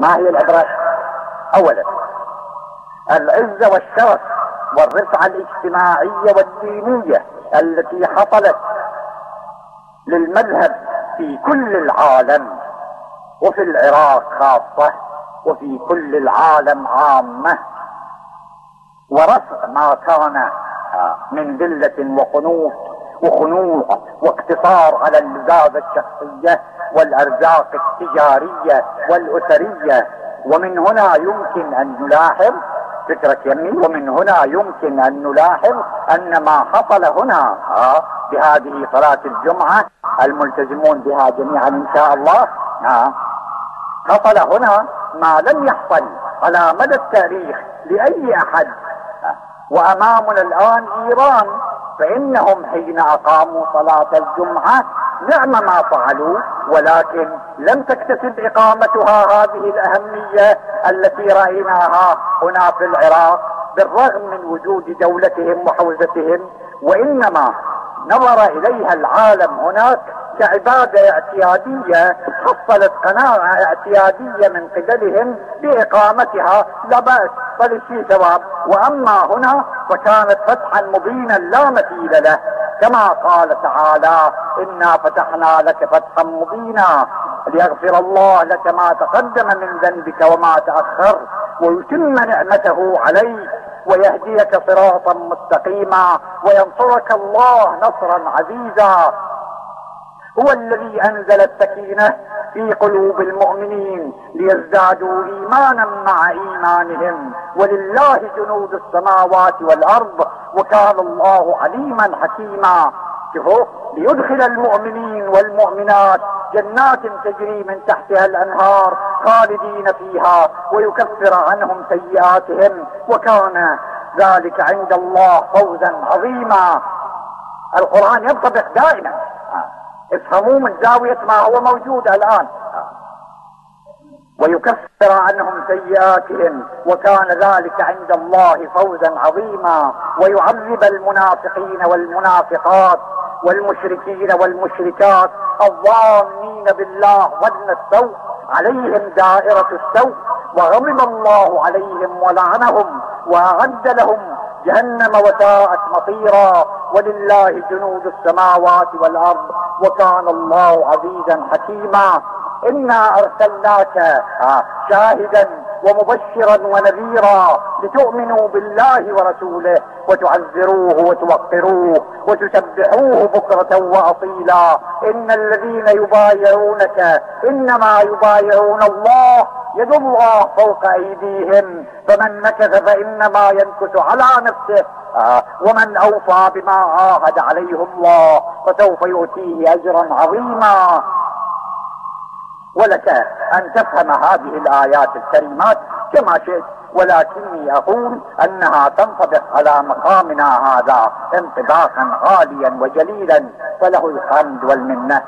ما هي العبرة اولا العزة والشرف والرفعة الاجتماعية والدينية التي حصلت للمذهب في كل العالم وفي العراق خاصة وفي كل العالم عامة. ورفع ما كان من ذلة وقنوط وخنوع واقتصار على اللذاذة الشخصية والأرزاق التجارية والأسرية. ومن هنا يمكن أن نلاحظ فكرة يمي ومن هنا يمكن أن نلاحظ أن ما حصل هنا بهذه صلاة الجمعة الملتزمون بها جميعا إن شاء الله حصل هنا ما لم يحصل على مدى التاريخ لأي أحد. وأمامنا الآن إيران. فإنهم حين أقاموا صلاة الجمعة نعم ما فعلوا ولكن لم تكتسب إقامتها هذه الأهمية التي رأيناها هنا في العراق بالرغم من وجود دولتهم وحوزتهم وإنما نظر إليها العالم هناك كعبادة اعتيادية حصلت قناعة اعتيادية من قبلهم بإقامتها. لا بأس فلشي ثواب وأما هنا فكانت فتحا مبينا لا مثيل له. كما قال تعالى إنا فتحنا لك فتحا مبينا ليغفر الله لك ما تقدم من ذنبك وما تأخر ويتم نعمته عليك. ويهديك صراطا مستقيما وينصرك الله نصرا عزيزا. هو الذي أنزل السكينة في قلوب المؤمنين ليزدادوا إيمانا مع إيمانهم. ولله جنود السماوات والأرض وكان الله عليما حكيما. شوفوا ليدخل المؤمنين والمؤمنات جنات تجري من تحتها الأنهار خالدين فيها ويكفر عنهم سيئاتهم وكان ذلك عند الله فوزا عظيما. القرآن ينطبق دائما. افهموا من زاوية ما هو موجود الآن. ويكفر عنهم سيئاتهم وكان ذلك عند الله فوزا عظيما. ويعذب المنافقين والمنافقات والمشركين والمشركات الظانين بالله ظن السوء عليهم دائرة السوء وغضب الله عليهم ولعنهم وأعد لهم جهنم وساءت مصيرا. ولله جنود السماوات والأرض وكان الله عزيزا حكيما. إنا أرسلناك شاهدا ومبشرا ونذيرا لتؤمنوا بالله ورسوله وتعزروه وتوقروه وتسبحوه بكرة وأصيلا. إن الذين يبايعونك إنما يبايعون الله يد الله فوق أيديهم. فمن نكث فإنما ينكث على نفسه. آه ومن أوفى بما عاهد عليه الله فسوف يؤتيه أجرا عظيما. ولك أن تفهم هذه الآيات الكريمات كما شئت ولكني أقول أنها تنطبق على مقامنا هذا انطباقا غاليا وجليلا فله الحمد والمنة.